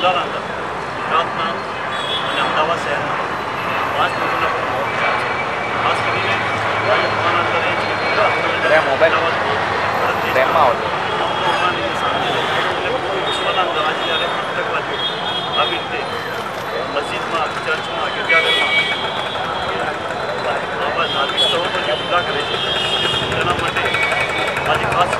જિલ્લાના અંદર ગુજરાતના અને અમદાવાદ શહેરના પાંચ લોકોના પણ મોત થયા છે ખાસ કરીને લોકોના અંદર એ છે કે અરે મોબાઈલ ભારત દેશના ટ્રેનમાં આવો લોકોની સામે એટલે પૂરું વિશ્વના અંદર આજે જ્યારે આતંકવાદીઓ આવી રીતે મસ્જિદમાં ચર્ચમાં ગિરજાઘરમાં આવા ધાર્મિક સ્થળો પર જે હુમલા કરે છે તેના માટે આજે ખાસ